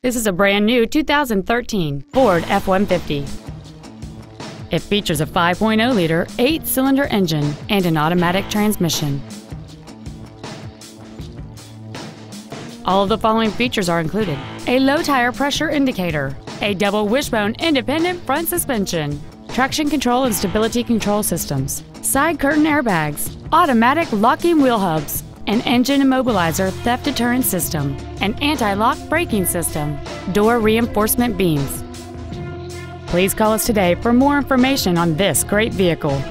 This is a brand new 2013 Ford F-150. It features a 5.0-liter, eight-cylinder engine and an automatic transmission. All of the following features are included. A low tire pressure indicator, a double wishbone independent front suspension, traction control and stability control systems, side curtain airbags, automatic locking wheel hubs, an engine immobilizer theft deterrent system, an anti-lock braking system, door reinforcement beams. Please call us today for more information on this great vehicle.